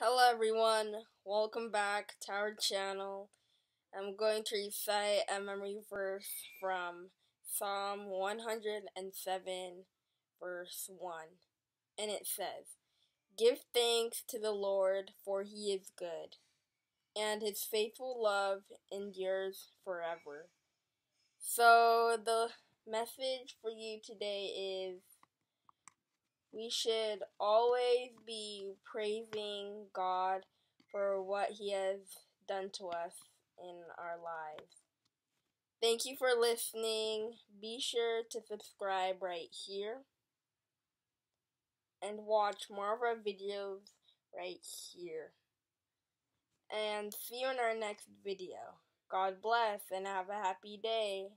Hello everyone, welcome back to our channel. I'm going to recite a memory verse from Psalm 107 verse 1. And it says, Give thanks to the Lord for he is good, and his faithful love endures forever. So the message for you today is we should always be praising God for what He has done to us in our lives. Thank you for listening. Be sure to subscribe right here and watch more of our videos right here. And see you in our next video. God bless and have a happy day.